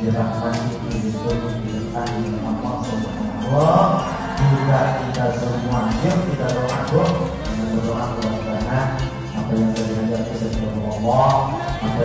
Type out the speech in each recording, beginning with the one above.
dirahmati dilindungi diberkahi Allah juga kita semua yuk kita apa yang terjadi apa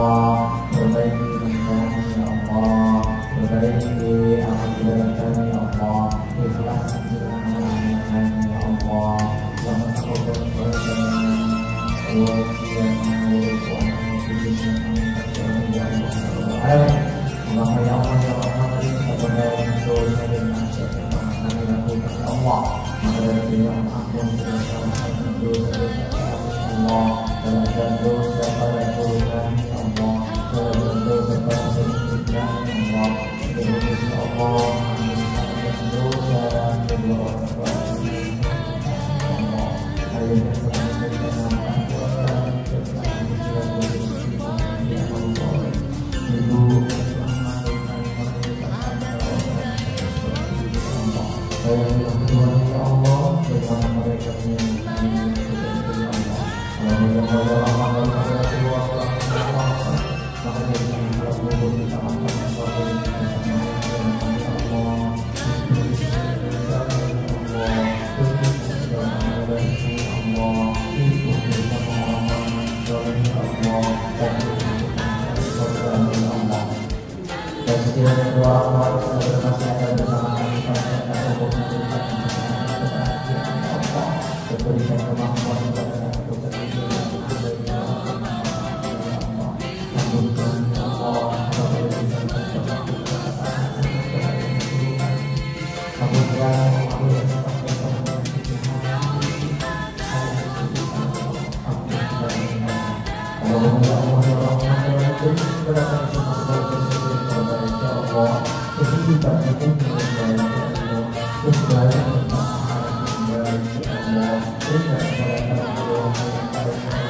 Wow. Allah maka dari dia ampun segala dosa Allah dalam dosa pada Tuhan Presiden Ketua Umum seluruh masyarakat bersama kami pada hukum dan kebaikan Allah, keberikan kemampuan untuk 继续保持工作状态，接下来我们要把工作目标分解到个人。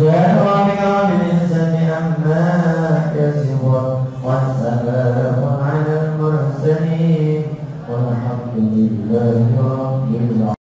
Yeah. on